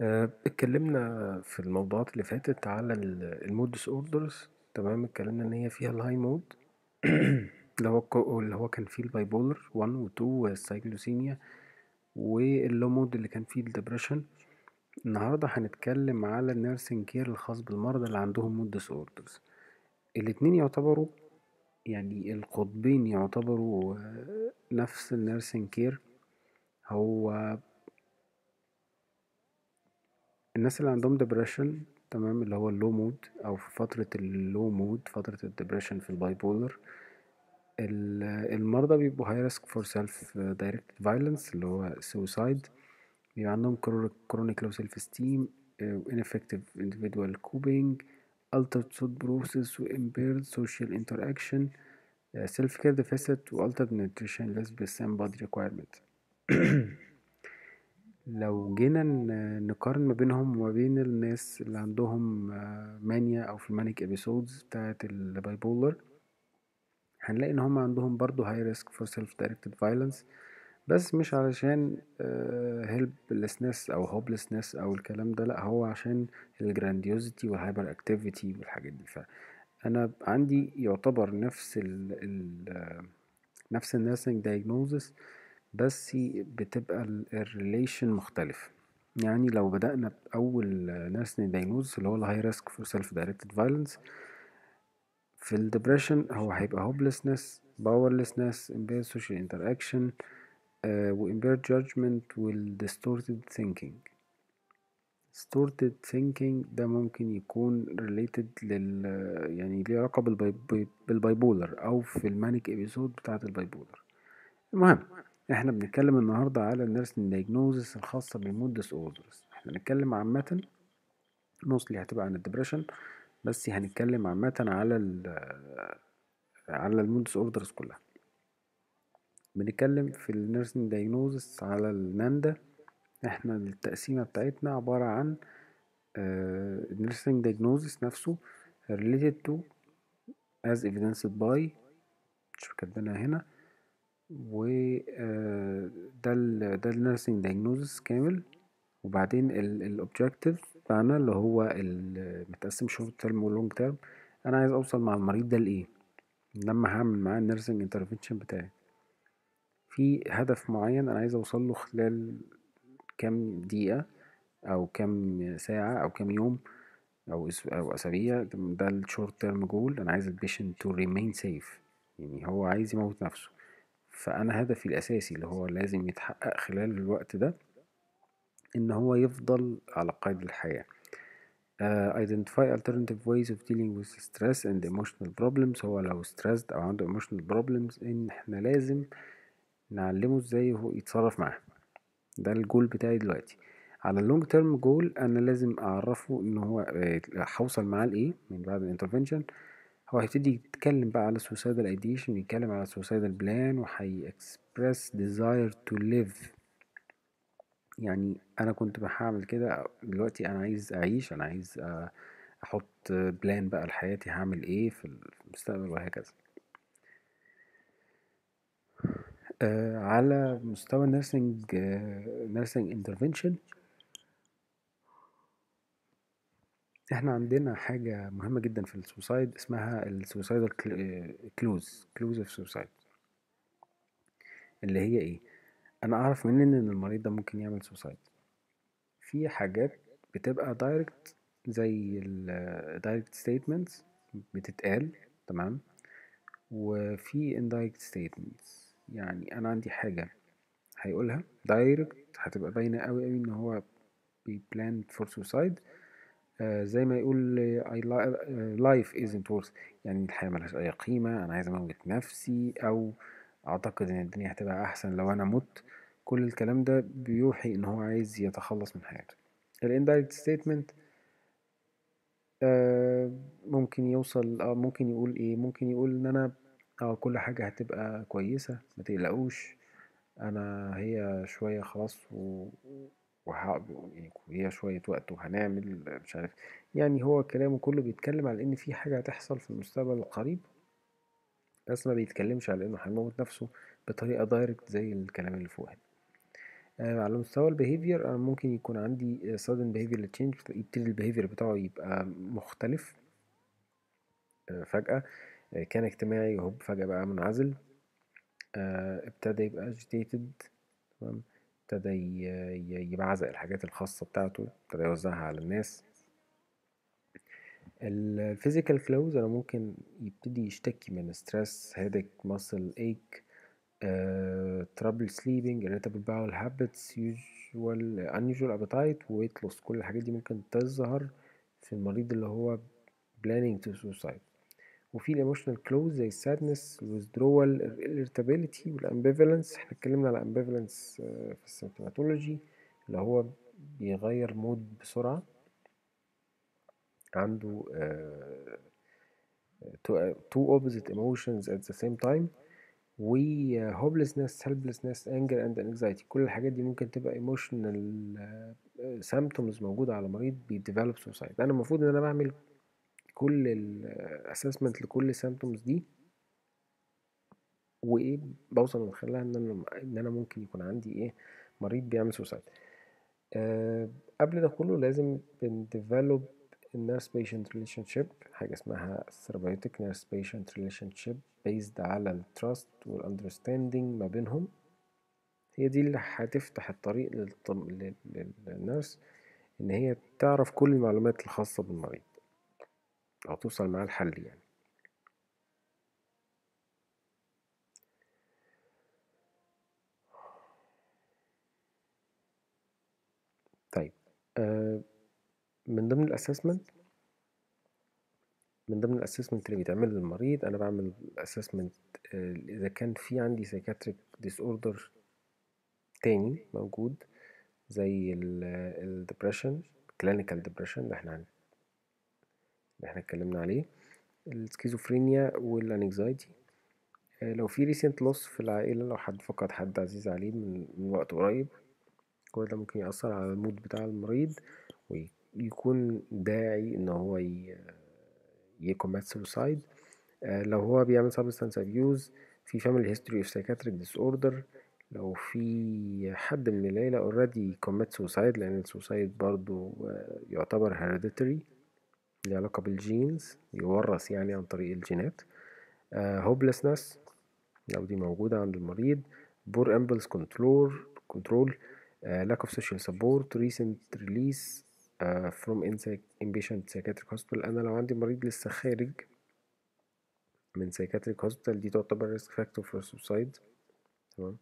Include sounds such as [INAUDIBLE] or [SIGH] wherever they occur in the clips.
آه، اتكلمنا في الموضوعات اللي فاتت على ال mood disorders تمام؟ اتكلمنا إن هي فيها ال high mood [CLEARS THROAT] اللي هو اللي هو كان فيه ال bipolar 1 و 2 وال cyclothymia وال low mood اللي كان فيه ال depression النهارده هنتكلم على ال nursing care الخاص بالمرضى اللي عندهم mood disorders الاتنين يعتبروا يعني القطبين يعتبروا آه، نفس ال nursing care هو الناس اللي عندهم depression تمام اللي هو ال low mood أو في فترة ال low mood فترة ال depression في ال bipolar المرضى بيبقوا high risk for self directed violence اللي هو suicide بيبقى عندهم chronic low self esteem ineffective individual coping altered thought process و impaired social interaction self care deficit و altered nutrition less than body requirement. [CLEARS THROAT] لو جينا نقارن ما بينهم وما بين الناس اللي عندهم mania أو في ال manic episodes بتاعة ال bipolar هنلاقي إن هم عندهم برضو high risk for self directed violence بس مش علشان helplessness أو hopelessness أو الكلام ده لأ هو عشان ال grandiosity وال hyperactivity والحاجات دي. فأنا عندي يعتبر نفس ال ال نفس ال nursing diagnosis بس بتبقى ال relation مختلف. يعني لو بدأنا بأول nursing diagnosis اللي هو ال high risk for self directed violence في ال depression هو هيبقى hopelessness powerlessness impaired social interaction uh, و impaired judgment وال distorted thinking. distorted thinking ده ممكن يكون related لل يعني ليه علاقة بال bi بال bipolar أو في ال manic episode بتاعة ال bipolar المهم إحنا بنتكلم النهاردة على ال nursing diagnosis الخاصة بال mood disorders إحنا بنتكلم عامة mostly هتبقى عن ال depression بس هنتكلم عامة على ال على ال mood disorders كلها. بنتكلم في ال nursing diagnosis على ال NANDA. إحنا التقسيمة بتاعتنا عبارة عن ال nursing diagnosis نفسه related to as evidenced by مش كاتبينها هنا و آه، ده ال ده ال nursing diagnosis كامل. وبعدين ال objective بتاعنا اللي هو ال- متقسم short term و long term أنا عايز أوصل مع المريض ده لإيه؟ لما هعمل معاه ال nursing intervention بتاعي. في هدف معين أنا عايز أوصل له خلال كام دقيقة أو كام ساعة أو كام يوم أو أو أسابيع. ده ال short term goal أنا عايز ال patient to remain safe يعني هو عايز يموت نفسه. فأنا هدفي الأساسي اللي هو لازم يتحقق خلال الوقت ده إن هو يفضل على قيد الحياة. uh, identify alternative ways of dealing with stress and emotional problems. هو لو stressed أو عنده emotional problems إن إحنا لازم نعلمه إزاي هو يتصرف معاها. ده الجول بتاعي دلوقتي. على ال long term goal أنا لازم أعرفه إن هو آه، هوصل معاه لإيه من بعد ال intervention هو هيبتدي يتكلم بقى على suicidal ideation يتكلم على suicidal plan وهي express desire to live. يعني أنا كنت بحاول كده دلوقتي أنا عايز أعيش أنا عايز آه، أحط plan بقى لحياتي هعمل إيه في المستقبل وهكذا. آه، على مستوى ال nursing nursing intervention إحنا عندنا حاجة مهمة جدا في ال suicide اسمها ال suicidal clues clues of suicide اللي هي إيه؟ أنا أعرف منين إن المريض ده ممكن يعمل suicide في حاجات بتبقى direct زي ال direct statements بتتقال تمام؟ وفي indirect statements. يعني أنا عندي حاجة هيقولها direct هتبقى باينة قوي قوي إن هو بي planned for suicide آه زي ما يقول I li- آه، life isn't worth يعني الحياة ملهاش أي قيمة أنا عايز أموت نفسي أو أعتقد إن الدنيا هتبقى أحسن لو أنا مت. كل الكلام ده بيوحي إن هو عايز يتخلص من حياته. ال indirect statement آه ممكن يوصل آه ممكن يقول إيه؟ ممكن يقول إن أنا آه كل حاجة هتبقى كويسة ما تقلقوش أنا هي شوية خلاص و... وه... يعني شوية وقت وهنعمل مش عارف. يعني هو كلامه كله بيتكلم على إن في حاجة هتحصل في المستقبل القريب. بس ما بيتكلمش على إنه هيموت نفسه بطريقة دايركت زي الكلام اللي فوق هنا. آه على مستوى ال behavior أنا ممكن يكون عندي sudden behavior change يبتدي ال behavior بتاعه يبقى مختلف. آه فجأة آه كان اجتماعي وهوب فجأة بقى منعزل. ابتدى يبقى agitated تمام. ابتدى يبعزق الحاجات الخاصة بتاعته ابتدى يوزعها على الناس. ال physical clues أنا ممكن يبتدي يشتكي من stress headache muscle ache trouble sleeping irritable bowel habits usual unusual appetite weight loss كل الحاجات دي ممكن تظهر في المريض اللي هو planning to suicide. وفي ال emotional clues زي ال sadness withdrawal irritability وال ambivalence إحنا اتكلمنا على ambivalence في ال symptomatology اللي هو بيغير mood بسرعة. عنده uh, two opposite emotions at the same time. و hopelessness helplessness anger and anxiety. كل الحاجات دي ممكن تبقى emotional symptoms موجودة على مريض بي develop suicide. أنا المفروض إن أنا بعمل كل ال assessment لكل symptoms دي وإيه بوصل من خلالها إن أنا إن أنا ممكن يكون عندي إيه مريض بيعمل suicide أه قبل ده كله لازم بن develop ال nurse patient relationship حاجة اسمها therapeutic nurse patient relationship based على ال trust وال understanding ما بينهم هي دي اللي هتفتح الطريق. لل nurse إن هي تعرف كل المعلومات الخاصة بالمريض أو توصل معاه الحل يعني. طيب آه من ضمن ال assessment؟ من ضمن ال assessment اللي بيتعمل للمريض أنا بعمل assessment إذا كان في عندي psychiatric disorder تاني موجود زي ال depression clinical depression اللي إحنا اللي إحنا اتكلمنا عليه ال schizophrenia وال anxiety. لو في recent loss في العائلة لو حد فقد حد عزيز عليه من, وقت قريب كل ده ممكن يأثر على ال mood بتاع المريض ويكون داعي إن هو ي commit suicide لو هو بيعمل substance abuse في family history of psychiatric disorder لو في حد من العيلة already commit suicide لأن ال suicide برضو يعتبر hereditary ليه علاقة بال genes يورث يعني عن طريق الجينات. hopelessness لو دي موجودة عند المريض. poor impulse control control lack of social support recent release uh, from inpatient psychiatric hospital. أنا لو عندي مريض لسه خارج من psychiatric hospital دي تعتبر risk factor for suicide. تمام؟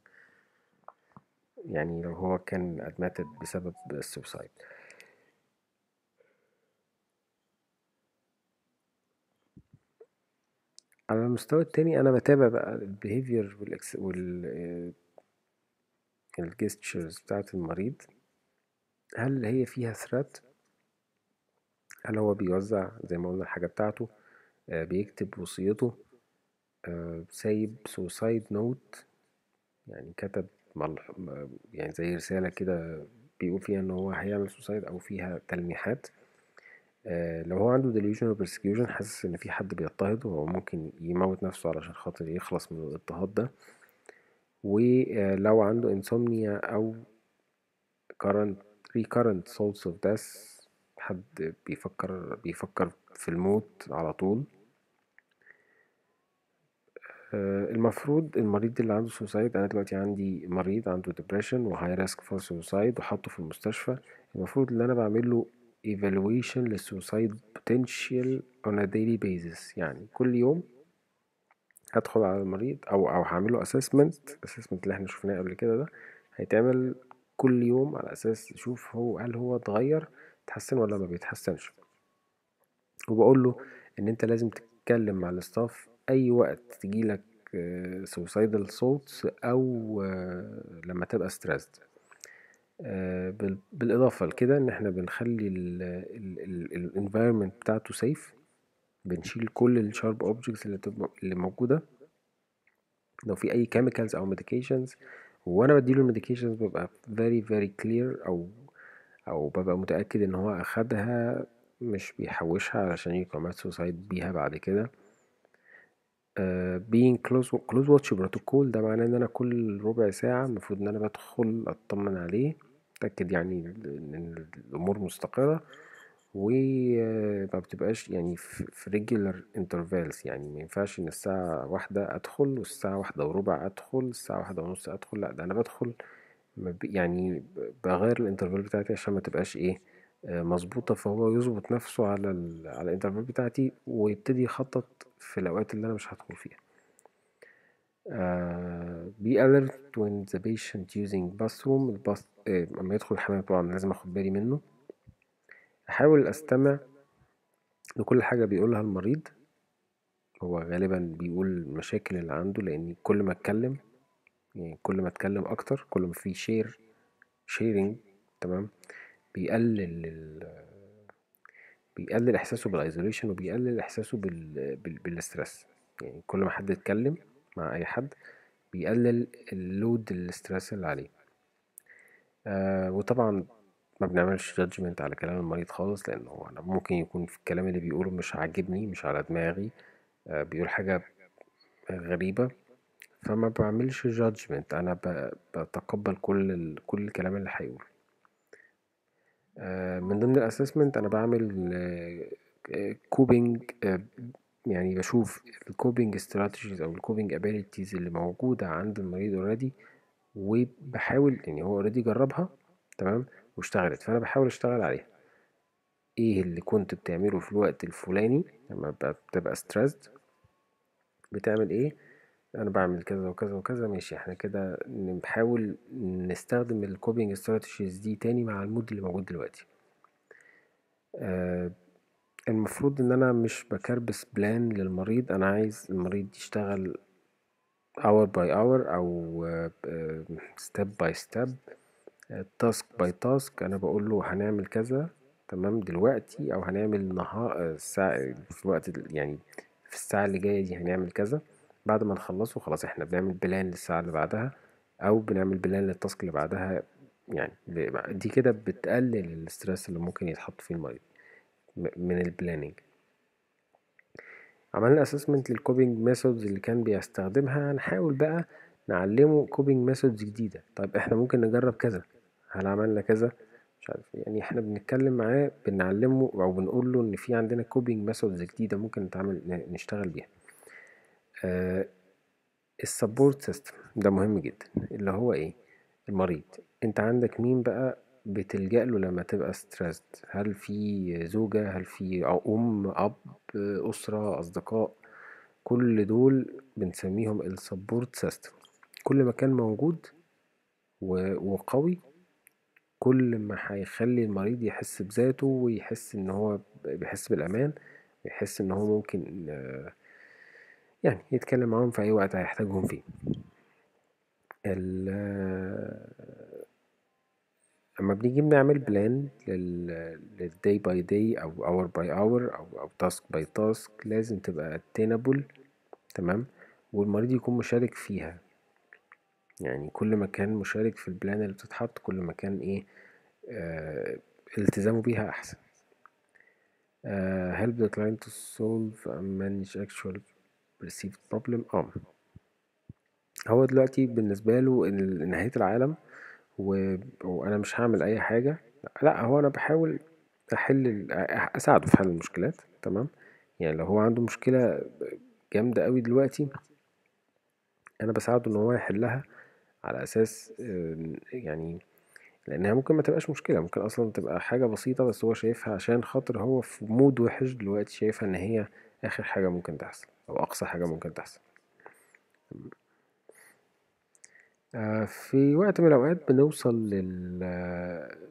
يعني لو هو كان admitted بسبب ال suicide. على المستوى التاني أنا بتابع بقى ال behavior وال acts وال ال gestures بتاعت المريض. هل هي فيها threat هل هو بيوزع زي ما قلنا الحاجة بتاعته؟ آه بيكتب وصيته؟ آه سايب suicide note يعني كتب ملح يعني زي رسالة كده بيقول فيها إن هو هيعمل suicide أو فيها تلميحات. لو هو عنده delusional persecution حاسس إن في حد بيضطهده هو ممكن يموت نفسه علشان خاطر يخلص من الاضطهاد ده. ولو عنده insomnia أو current recurrent thoughts of death حد بيفكر بيفكر في الموت على طول. المفروض المريض اللي عنده suicide أنا دلوقتي عندي مريض عنده depression و high risk for suicide وحطه في المستشفى. المفروض ان أنا بعمل له evaluation للسوسايد potential on a daily basis. يعني كل يوم هدخل على المريض أو أو هعمل له assessment. Assessment اللي إحنا شفناه قبل كده ده هيتعمل كل يوم على أساس أشوف هو هل هو اتغير اتحسن ولا ما بيتحسنش. وبقول له إن أنت لازم تتكلم مع الاستاف أي وقت تجيلك suicidal thoughts أو لما تبقى stressed. بالإضافة لكده إن إحنا بنخلي ال environment بتاعته safe بنشيل كل ال sharp objects اللي اللي موجودة. لو في أي chemicals أو medications وأنا بديله ال medications ببقى very very clear أو أو ببقى متأكد إن هو أخدها مش بيحوشها علشان يكمل suicide بيها بعد كده. آه being close close watch protocol ده معناه إن أنا كل ربع ساعة المفروض إن أنا بدخل أطمن عليه. اتاكد يعني إن الأمور مستقرة وما بتبقاش يعني في regular intervals يعني ما ينفعش إن الساعة واحدة أدخل والساعة واحدة وربع أدخل الساعة واحدة ونص أدخل لأ ده أنا بدخل يعني بغير الانترفال بتاعتي عشان ما تبقاش إيه مظبوطة فهو يظبط نفسه على على ال interval بتاعتي ويبتدي يخطط في الأوقات اللي أنا مش هدخل فيها. Uh, be alert when the patient using bathroom ال bath لما يدخل الحمام طبعا لازم آخد بالي منه. أحاول أستمع لكل حاجة بيقولها المريض. هو غالبا بيقول المشاكل اللي عنده لأني كل ما أتكلم يعني كل ما أتكلم أكتر كل ما في share sharing تمام؟ بيقلل ال بيقلل إحساسه بال isolation وبيقلل إحساسه بال... بال... يعني كل ما حد يتكلم مع أي حد بيقلل ال load ال stress اللي عليه. آه وطبعا ما بنعملش judgment على كلام المريض خالص لأنه أنا ممكن يكون في الكلام اللي بيقوله مش عاجبني مش على دماغي. آه بيقول حاجة غريبة فما بعملش judgment أنا ب... بتقبل كل ال... كل الكلام اللي هيقوله. من ضمن ال assessment أنا بعمل coping يعني بشوف ال coping strategies أو ال coping abilities اللي موجودة عند المريض already وبحاول يعني هو already جربها تمام؟ واشتغلت فأنا بحاول أشتغل عليها. إيه اللي كنت بتعمله في الوقت الفلاني لما بتبقى stressed بتعمل إيه؟ أنا بعمل كذا وكذا وكذا ماشي إحنا كده نحاول نستخدم ال coping strategies دي تاني مع ال mood اللي موجود دلوقتي. آه المفروض إن أنا مش بكربس plan للمريض أنا عايز المريض يشتغل hour by hour أو step by step task by task. أنا بقول له هنعمل كذا تمام دلوقتي أو هنعمل نهار الساعة في الوقت يعني في الساعة اللي جاية دي هنعمل كذا. بعد ما نخلصه خلاص إحنا بنعمل plan للساعة اللي بعدها أو بنعمل plan لل task اللي بعدها يعني دي كده بتقلل ال stress اللي ممكن يتحط فيه المريض. من ال planning عملنا assessment لل coping methods اللي كان بيستخدمها. هنحاول بقى نعلمه coping methods جديدة. طيب إحنا ممكن نجرب كذا. هل عملنا كذا؟ مش عارف. يعني إحنا بنتكلم معاه بنعلمه أو بنقول له إن في عندنا coping methods جديدة ممكن نتعامل نشتغل بيها. آه ال support system ده مهم جدا. اللي هو إيه؟ المريض. أنت عندك مين بقى بتلجأ له لما تبقى stressed هل في زوجة؟ هل في أم؟ أب؟ أسرة؟ أصدقاء؟ كل دول بنسميهم ال support system كل ما كان موجود وقوي كل ما هيخلي المريض يحس بذاته ويحس إن هو بيحس بالأمان ويحس إن هو ممكن يعني يتكلم معاهم في أي وقت هيحتاجهم فيه. أما بنيجي بنعمل plan لل day by day أو hour by hour أو أو task by task لازم تبقى attainable تمام؟ والمريض يكون مشارك فيها. يعني كل ما كان مشارك في البلان اللي بتتحط كل ما كان إيه آه التزامه بيها أحسن. آه help the client to solve and manage actual perceived problem. آه. هو دلوقتي بالنسبة له نهاية العالم و... وأنا مش هعمل أي حاجة لأ هو أنا بحاول أحل أساعده في حل المشكلات تمام؟ يعني لو هو عنده مشكلة جامدة قوي دلوقتي أنا بساعده إن هو يحلها على أساس يعني لأنها ممكن ما تبقاش مشكلة ممكن أصلا تبقى حاجة بسيطة بس هو شايفها عشان خاطر هو في مود وحش دلوقتي شايفها إن هي آخر حاجة ممكن تحصل أو أقصى حاجة ممكن تحصل. في وقت من الأوقات بنوصل لل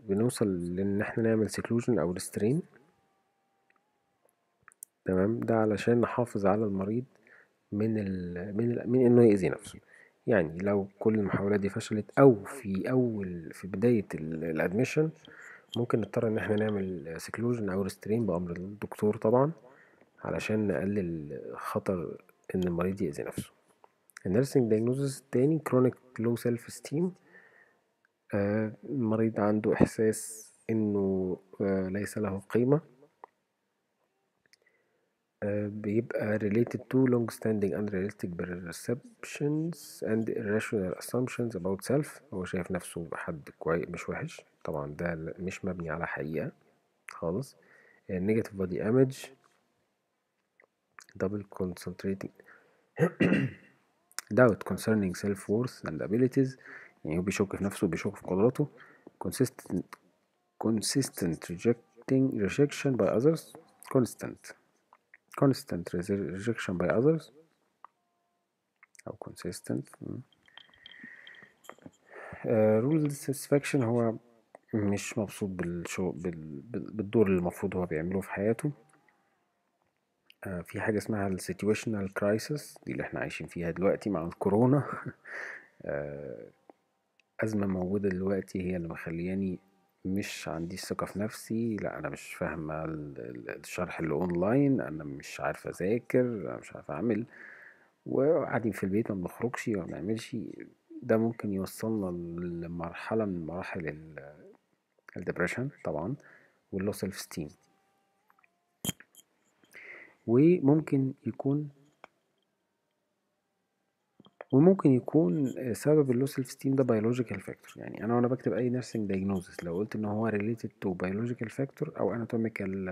بنوصل لإن إحنا نعمل seclusion أو restrain تمام؟ ده علشان نحافظ على المريض من ال... من ال... من إنه يأذي نفسه. يعني لو كل المحاولات دي فشلت أو في أول في بداية ال admission ممكن نضطر إن إحنا نعمل seclusion أو restrain بأمر الدكتور طبعا علشان نقلل خطر إن المريض يأذي نفسه. ال nursing diagnosis التاني chronic low self آه المريض عنده إحساس إنه آه ليس له قيمة. آه، بيبقى related to long standing unrealistic perceptions and irrational assumptions about self. هو شايف نفسه حد كويس مش وحش. طبعا ده مش مبني على حقيقة خالص. negative body image double concentrating. [COUGHS] doubt concerning self worth and abilities يعني هو بيشك في نفسه بيشك في قدراته consistent consistent rejecting rejection by others constant constant rejection by others أو consistent uh, rule dissatisfaction هو مش مبسوط بالشو بال... بالدور اللي المفروض هو بيعمله في حياته uh, في حاجة اسمها situational crisis دي اللي إحنا عايشين فيها دلوقتي مع الكورونا. uh, [LAUGHS] أزمة موجودة دلوقتي هي اللي مخلياني مش عنديش ثقة في نفسي. لا أنا مش فاهمة الشرح اللي أونلاين أنا مش عارفة أذاكر أنا مش عارفة أعمل. وقاعدين في البيت ما بنخرجش وما بنعملش. ده ممكن يوصلنا لمرحلة من مراحل ال depression طبعا وال low self esteem وممكن يكون وممكن يكون سبب ال low self esteem ده biological factor. يعني أنا وأنا بكتب أي nursing diagnosis لو قلت إن هو related to biological factor أو anatomical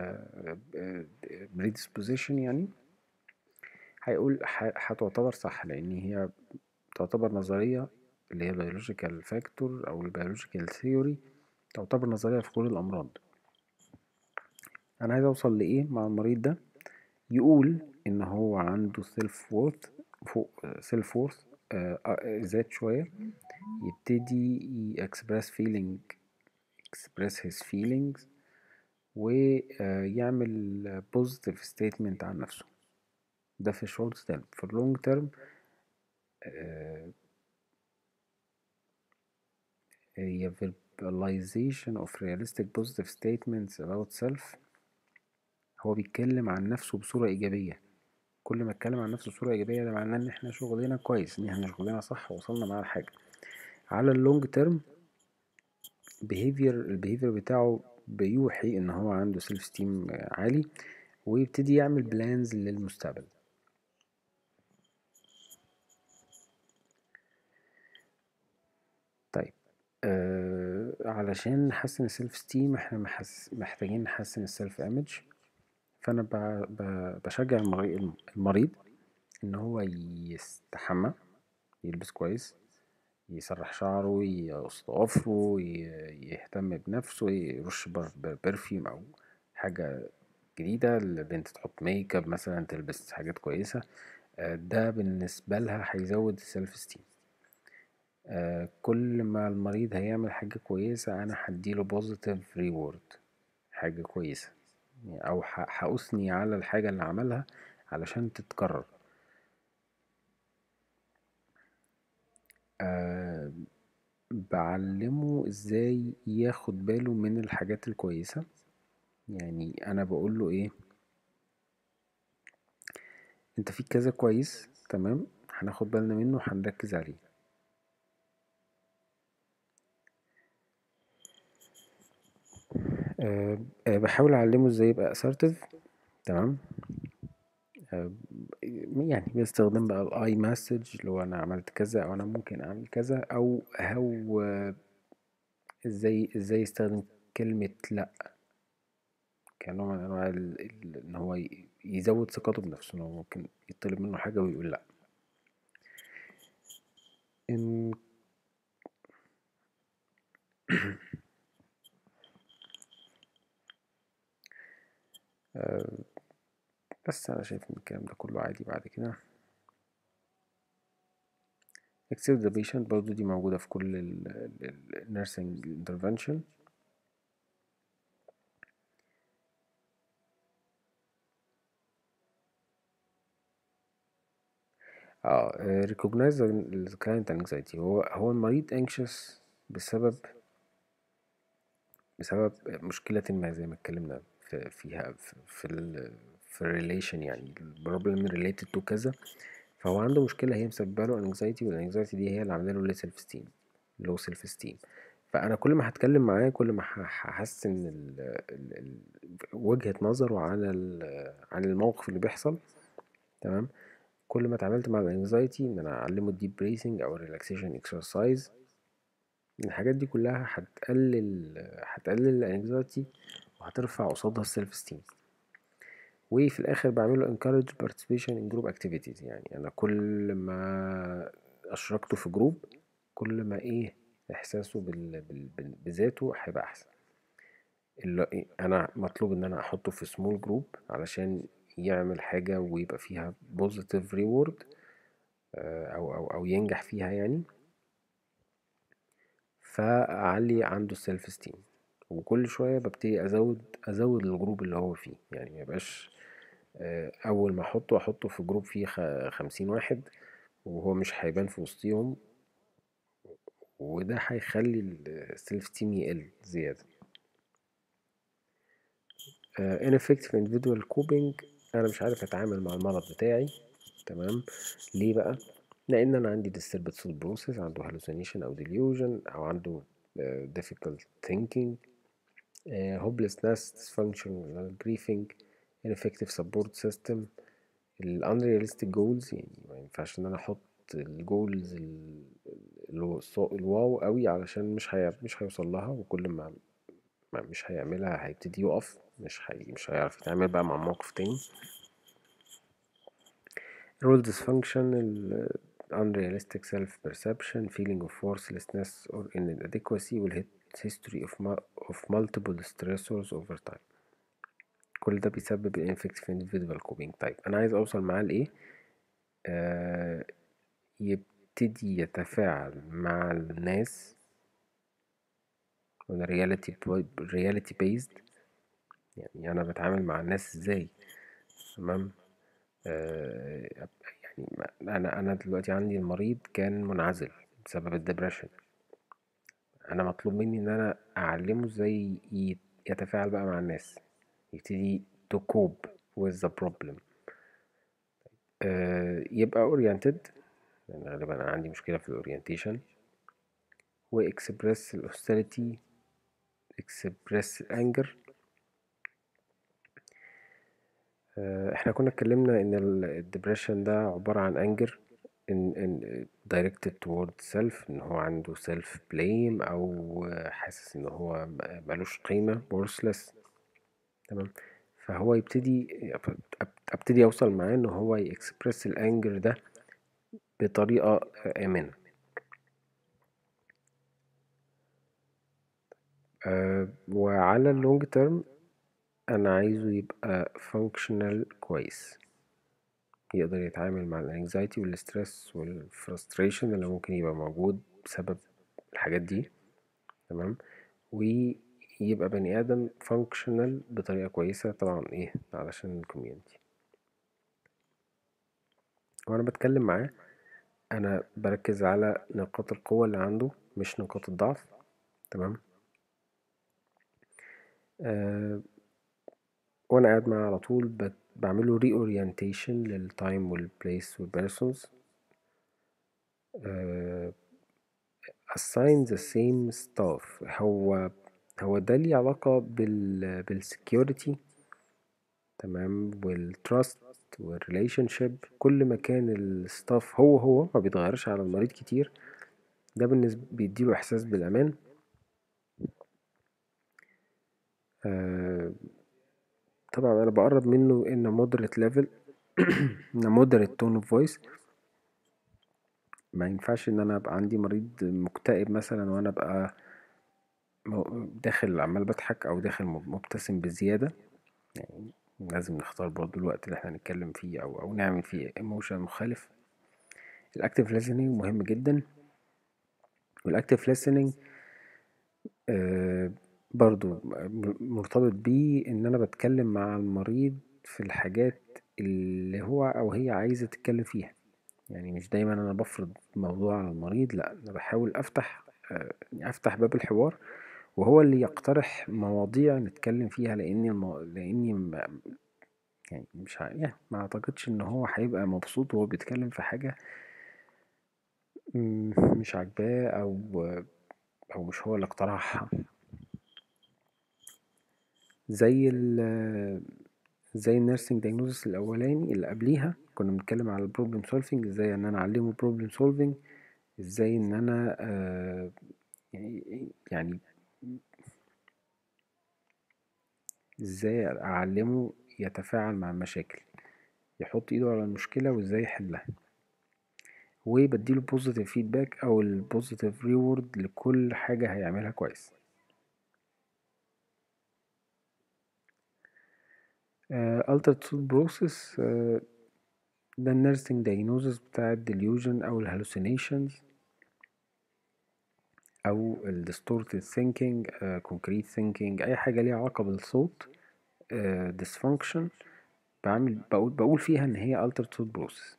predisposition يعني هيقول هتعتبر صح لأن هي تعتبر نظرية اللي هي biological factor أو biological theory تعتبر نظرية في كل الأمراض. أنا عايز أوصل لإيه مع المريض ده؟ يقول ان هو عنده self worth فوق self worth زاد شوية يبتدي يـ express feeling express his feelings ويعمل positive statement عن نفسه ده في short term في long term هي verbalization of realistic positive statements about self هو بيتكلم عن نفسه بصورة إيجابية. كل ما اتكلم عن نفسه بصورة إيجابية ده معناه إن إحنا شغلنا كويس إن إحنا شغلنا صح ووصلنا مع الحاجة على ال long term behavior ال behavior بتاعه بيوحي إن هو عنده self esteem عالي ويبتدي يعمل plans للمستقبل. طيب آه علشان نحسن ال self esteem إحنا محس محتاجين نحسن ال self image فأنا. بشجع المريض إن هو يستحمى يلبس كويس يسرح شعره يقص ضوافره يهتم بنفسه يرش perfume أو حاجة جديدة البنت تحط ميك اب مثلا تلبس حاجات كويسة ده بالنسبة لها هيزود ال self esteem كل ما المريض هيعمل حاجة كويسة أنا هديله positive reward حاجة كويسة أو هأثني على الحاجة اللي عملها علشان تتكرر. أه بعلمه إزاي ياخد باله من الحاجات الكويسة. يعني أنا بقوله إيه أنت فيك كذا كويس تمام؟ هناخد بالنا منه وهنركز عليه. أه أه بحاول أعلمه إزاي يبقى assertive تمام؟ أه يعني باستخدام بقى ال I message اللي هو أنا عملت كذا أو أنا ممكن أعمل كذا أو هو إزاي إزاي يستخدم كلمة لأ. كنوع من أنواع إن هو يزود ثقته بنفسه إن هو ممكن يطلب منه حاجة ويقول لأ. إن بس أنا شايف إن الكلام ده كله عادي بعد كده. Accept the patient برضو دي موجودة في كل ال nursing intervention. آه recognize the client anxiety. هو هو المريض anxious بسبب بسبب مشكلة ما زي ما اتكلمنا. فيها في, في ال في ال relation يعني ال problem related to كذا. فهو عنده مشكلة هي مسببة له anxiety وال anxiety دي هي اللي عاملة له self esteem low self esteem فأنا كل ما هاتكلم معاه كل ما ه هاحسن ال ال وجهة نظره عن ال عن الموقف اللي بيحصل. تمام؟ كل ما اتعاملت مع الanxiety إن أنا أعلمه الdeep breathing أو الrelaxation exercise. الحاجات دي كلها هتقلل هتقلل الanxiety وهترفع قصادها الself esteem. وفي الآخر بعمله encourage participation in group activities. يعني أنا كل ما أشركته في group كل ما إيه إحساسه بال... بال... بذاته هيبقى أحسن. اللي أنا مطلوب إن أنا أحطه في small group علشان يعمل حاجة ويبقى فيها positive reward أو أو أو ينجح فيها يعني. فأعلي عنده ال self esteem. وكل شوية ببتدي أزود أزود ال group اللي هو فيه. يعني ميبقاش أول ما أحطه أحطه في جروب فيه خمسين واحد وهو مش هيبان في وسطيهم وده هيخلي السيلف esteem يقل زيادة. ineffective individual coping أنا مش عارف أتعامل مع المرض بتاعي. تمام؟ ليه بقى؟ لأن أنا عندي disturbed thought process عنده hallucination أو delusion أو عنده difficult thinking. Hopelessness dysfunction grieving ineffective support system ال unrealistic goals يعني ما ينفعش إن أنا أحط الجولز الواو قوي علشان مش هي... مش هيوصل لها وكل ما ما مش هيعملها هيبتدي يقف مش هي... مش هيعرف يتعامل بقى مع موقف تاني role dysfunction ال unrealistic self perception feeling of worthlessness or inadequacy وال history of, multiple stressors over time. كل ده بيسبب ineffective individual coping طيب أنا عايز أوصل معاه لإيه؟ آه يبتدي يتفاعل مع الناس on reality reality based. يعني أنا بتعامل مع الناس إزاي؟ تمام؟ آه يعني أنا أنا دلوقتي عندي المريض كان منعزل بسبب ال depression أنا مطلوب مني إن أنا أعلمه إزاي يتفاعل بقى مع الناس يبتدي to cope with the problem. آه يبقى oriented يعني غالبا أنا عندي مشكلة في ال orientation و express ال hostility express ال anger إحنا كنا اتكلمنا إن ال depression ده عبارة عن anger in, in directed toward self إن هو عنده self blame أو حاسس إن هو ملوش قيمة worthless. تمام؟ فهو يبتدي أبتدي أوصل معاه إن هو ي express ال anger ده بطريقة آمنة. أه وعلى ال long term أنا عايزه يبقى functional كويس. يقدر يتعامل مع ال anxiety وال stress وال frustration اللي ممكن يبقى موجود بسبب الحاجات دي تمام؟ ويبقى بني آدم functional بطريقة كويسة طبعا إيه؟ علشان ال community وأنا بتكلم معاه أنا بركز على نقاط القوة اللي عنده مش نقاط الضعف تمام؟ أه وأنا قاعد معاه على طول بعمله reorientation لل time وال place وال persons assign the same staff هو هو ده ليه علاقة بال بال security تمام وال trust وال relationship كل ما كان ال staff هو هو ما بيتغيرش على المريض كتير. ده بالنسبة بيديله إحساس بالأمان. آه طبعا أنا بقرب منه إن moderate level [CLEARS THROAT] إن moderate tone of voice ما ينفعش إن أنا أبقى عندي مريض مكتئب مثلا وأنا أبقى داخل عمال بضحك أو داخل مبتسم بزيادة. يعني لازم نختار برضه الوقت اللي إحنا هنتكلم فيه أو أو نعمل فيه emotion مخالف. الأكتيف listening مهم جدا. والأكتيف listening آه برضو مرتبط بيه إن أنا بتكلم مع المريض في الحاجات اللي هو أو هي عايزة تتكلم فيها. يعني مش دايما أنا بفرض موضوع على المريض لأ أنا بحاول أفتح آه أفتح باب الحوار وهو اللي يقترح مواضيع نتكلم فيها لأني المو... لأني م... يعني مش ع... يعني ما أعتقدش إن هو هيبقى مبسوط وهو بيتكلم في حاجة مش عاجباه أو أو مش هو اللي اقترحها. زي ال زي ال nursing diagnosis الأولاني اللي قبليها كنا بنتكلم على ال problem solving إزاي إن أنا أعلمه problem solving إزاي إن أنا آه يعني إزاي أعلمه يتفاعل مع المشاكل يحط إيده على المشكلة وإزاي يحلها. وبديله positive feedback أو ال positive reward لكل حاجة هيعملها كويس. altered thought process ده ال nursing diagnosis بتاع ال delusion أو ال hallucinations أو ال distorted thinking concrete thinking أي حاجة ليها علاقة بالصوت آه، dysfunction بعمل بقول بقول فيها إن هي altered thought process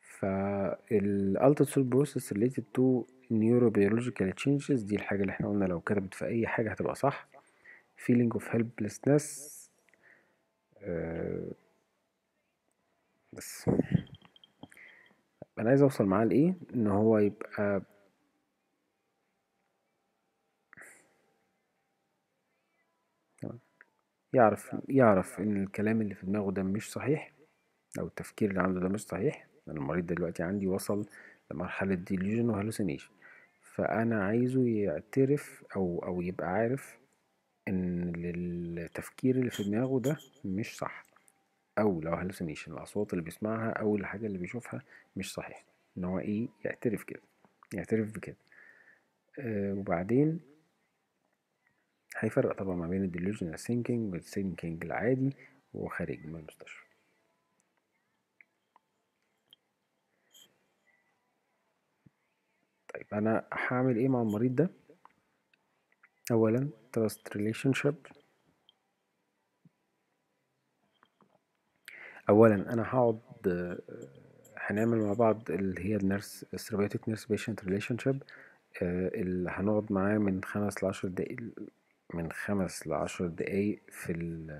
فال altered thought process related to neurobiological changes دي الحاجة اللي إحنا قلنا لو كتبت في أي حاجة هتبقى صح. feeling of helplessness بس. أنا عايز أوصل معاه لإيه؟ إن هو يبقى يعرف يعرف إن الكلام اللي في دماغه ده مش صحيح أو التفكير اللي عنده ده مش صحيح. أنا المريض دلوقتي عندي وصل لمرحلة delusion و hallucination فأنا عايزه يعترف أو أو يبقى عارف إن التفكير اللي في دماغه ده مش صح. أو لو hallucination الأصوات اللي بيسمعها أو الحاجة اللي بيشوفها مش صحيح. إن هو إيه؟ يعترف كده. يعترف بكده. آه وبعدين هيفرق طبعا ما بين ال delusional thinking وال thinking العادي وهو خارج من المستشفى. طيب أنا هعمل إيه مع المريض ده؟ اولا trust relationship. اولا أنا هقعد هنعمل مع بعض اللي هي ال nurse ال therapeutic nurse patient relationship اللي هنقعد معاه من خمس لعشر دقايق من خمس لعشر دقايق في ال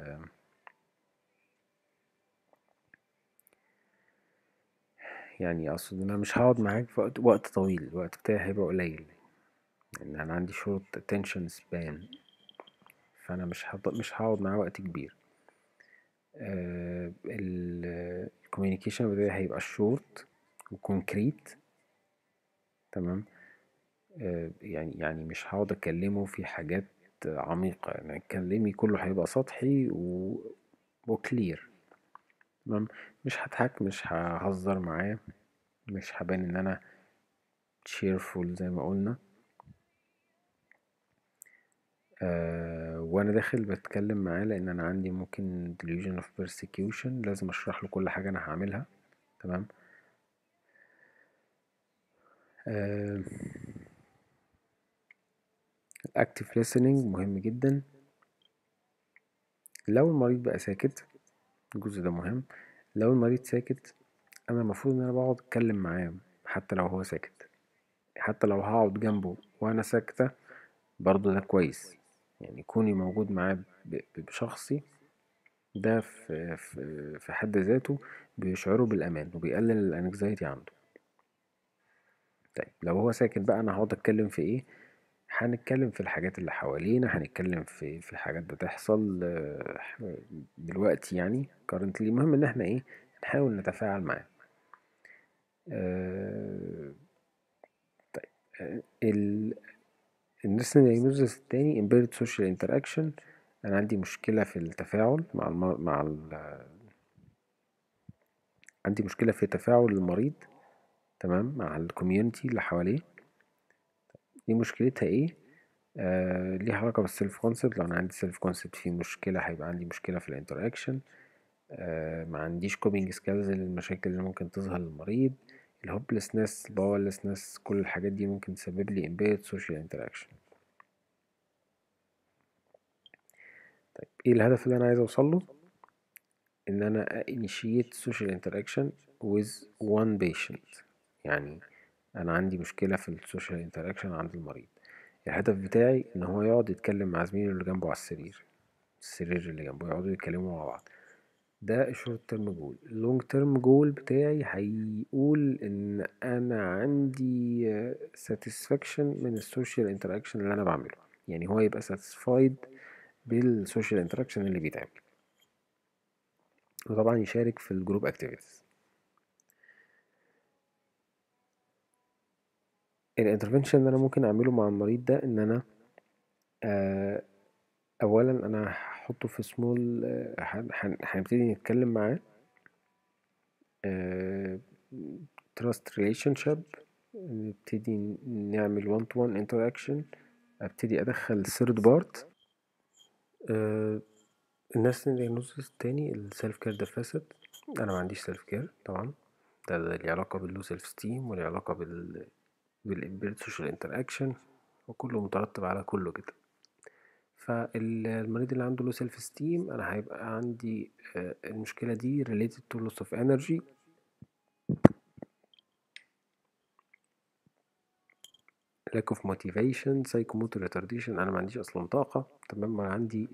يعني أقصد إن أنا مش هقعد معاك في وقت, طويل الوقت بتاعي هيبقى قليل لأن أنا عندي short attention span فأنا مش هض... مش هقعد معاه وقت كبير. ال communication بتاعي هيبقى short و concrete تمام؟ آه يعني يعني مش هقعد أكلمه في حاجات عميقة. يعني كلامي كله هيبقى سطحي و... و clear تمام؟ مش هضحك مش ههزر معاه مش هبان إن أنا cheerful زي ما قلنا. آه وأنا داخل بتكلم معاه لأن أنا عندي ممكن delusion of persecution لازم أشرح له كل حاجة أنا هعملها. تمام؟ آه active listening مهم جدا. لو المريض بقى ساكت الجزء ده مهم. لو المريض ساكت أنا المفروض إن أنا بقعد أتكلم معاه حتى لو هو ساكت. حتى لو هقعد جنبه وأنا ساكتة برضه ده كويس. يعني كوني موجود معاه بشخصي ده في, في, حد ذاته بيشعره بالأمان وبيقلل الانكزايتي عنده. طيب لو هو ساكت بقى أنا هقعد أتكلم في إيه؟ هنتكلم في الحاجات اللي حوالينا هنتكلم في في حاجات بتحصل دلوقتي يعني currently. المهم إن إحنا إيه؟ نحاول نتفاعل معاه. أه طيب ال nursing diagnosis التاني impaired social interaction. أنا عندي مشكلة في التفاعل مع الم... مع ال... عندي مشكلة في تفاعل المريض تمام مع ال community اللي حواليه. دي مشكلتها إيه؟ آه ليها علاقة بال self concept لو أنا عندي self concept فيه مشكلة هيبقى عندي مشكلة في ال interaction آه ما عنديش coping skills للمشاكل اللي ممكن تظهر للمريض. ال hopelessness ال powerlessness كل الحاجات دي ممكن تسبب لي impaired social interaction. طيب إيه الهدف اللي أنا عايز اوصله إن أنا initiate social interaction with one patient. يعني أنا عندي مشكلة في ال social interaction عند المريض. الهدف بتاعي إن هو يقعد يتكلم مع زميله اللي جنبه على السرير. السرير اللي جنبه يقعدوا يتكلموا مع بعض. ده ال short term goal ال long term goal بتاعي هيقول إن أنا عندي satisfaction من ال social interaction اللي أنا بعمله. يعني هو يبقى satisfied بال social interaction اللي بيتعمل. وطبعا يشارك في ال group activities ال intervention اللي أنا ممكن أعمله مع المريض ده إن أنا آه اولا أنا هحطه في سمول هنبتدي نتكلم معاه. trust relationship نبتدي نعمل one to one interaction أبتدي أدخل ال third party ال nursing diagnosis التاني ال self care deficit أنا ما عنديش self care طبعا. ده, ده ليه علاقة بال low self esteem وليه علاقة بال بال impaired social interaction وكله مترتب على كله كده. فالمريض اللي عنده low self esteem أنا هيبقى عندي المشكلة دي related to loss of energy. lack of motivation psychomotor retardation أنا ما عنديش أصلا طاقة تمام؟ ما عندي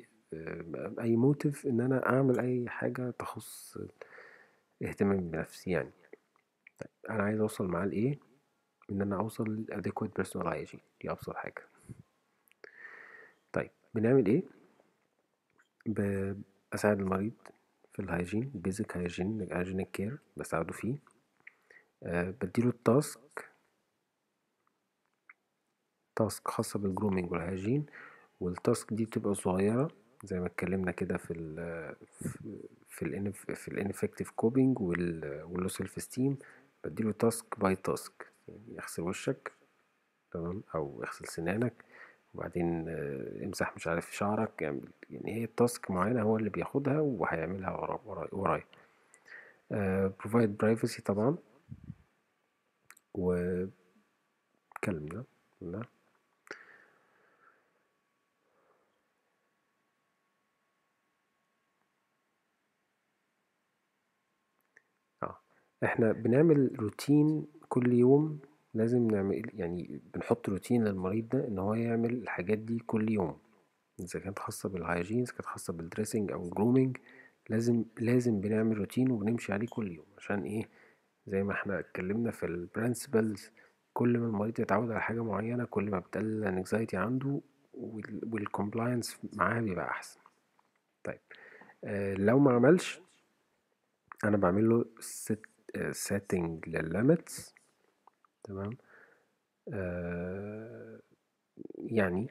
أي motive إن أنا أعمل أي حاجة تخص اهتمام بنفسي يعني. طيب أنا عايز أوصل معاه لايه إن أنا أوصل adequate personal hygiene دي أبسط حاجة. بنعمل إيه؟ بساعد المريض في ال hygiene basic hygiene hygienic care بساعده فيه. أه بديله ال task task خاصة بال grooming وال hygiene وال task دي بتبقى صغيرة زي ما اتكلمنا كده في ال في ال في ال ineffective coping وال low self esteem بديله task by task اغسل وشك تمام؟ أو اغسل سنانك. وبعدين امسح مش عارف شعرك يعني, يعني هي task معينة هو اللي بياخدها وهيعملها ورايا. ورايا provide privacy طبعا. و اتكلمنا قلنا. آه إحنا بنعمل روتين كل يوم لازم نعمل يعني بنحط روتين للمريض ده إن هو يعمل الحاجات دي كل يوم. إذا كانت خاصة بال hygiene إذا كانت خاصة بال dressing أو ال grooming لازم لازم بنعمل روتين وبنمشي عليه كل يوم. عشان إيه؟ زي ما إحنا اتكلمنا في ال principles كل ما المريض يتعود على حاجة معينة كل ما بتقلل ال anxiety عنده وال compliance معاها بيبقى أحسن. طيب آه لو ما عملش أنا بعمل له setting للل limits تمام؟ آه يعني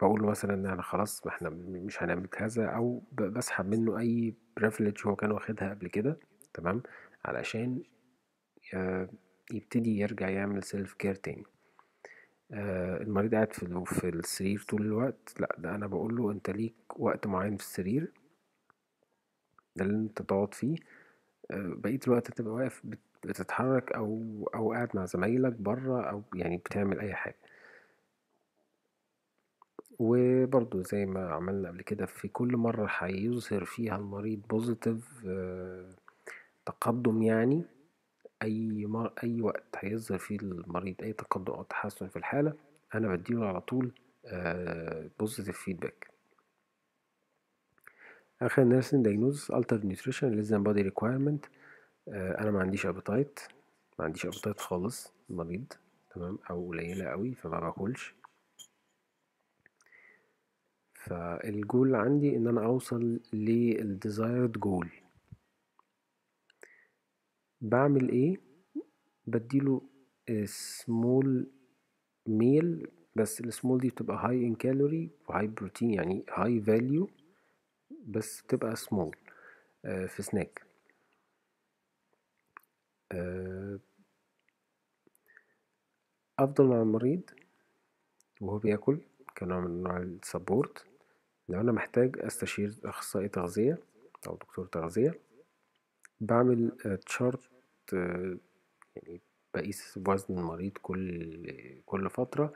بقول له مثلا إن أنا خلاص إحنا مش هنعمل كذا أو بسحب منه أي privilege هو كان واخدها قبل كده تمام؟ علشان يبتدي يرجع يعمل self care تاني. آه المريض قاعد في في السرير طول الوقت لأ ده أنا بقول له أنت ليك وقت معين في السرير ده اللي أنت تقعد فيه. آه بقية الوقت تبقى واقف بتتحرك أو أو قاعد مع زمايلك بره أو يعني بتعمل أي حاجة. وبرضو زي ما عملنا قبل كده في كل مرة هيظهر فيها المريض positive تقدم يعني أي مر... أي وقت هيظهر فيه المريض أي تقدم أو تحسن في الحالة أنا بديله على طول positive feedback آخر nursing diagnosis nutrition less than body requirement. أنا ما عنديش appetite ما عنديش appetite خالص المريض تمام؟ أو قليلة أوي فما باكلش. فالجول عندي إن أنا أوصل لل desired goal بعمل إيه؟ بديله small meal بس السمول دي بتبقى high in calorie و high protein يعني high value بس بتبقى سمول آه في سناك آه أفضل مع المريض وهو بياكل كنوع من انواع ال support. لو أنا محتاج أستشير أخصائي تغذية أو دكتور تغذية بعمل chart يعني بقيس وزن المريض كل كل فترة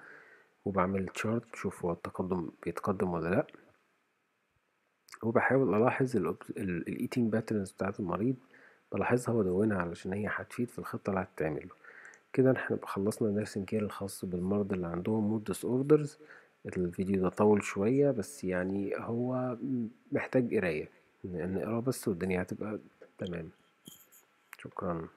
وبعمل chart بشوف هو التقدم بيتقدم ولا لأ. وبحاول ألاحظ ال eating patterns بتاعت المريض بلاحظها وأدونها علشان هي هتفيد في الخطة اللي هتتعمل. كده إحنا خلصنا ال nursing care الخاص بالمرضى اللي عندهم mood disorders الفيديو ده طول شوية بس يعني هو محتاج قراية نقراه بس والدنيا هتبقى تمام. شكرا.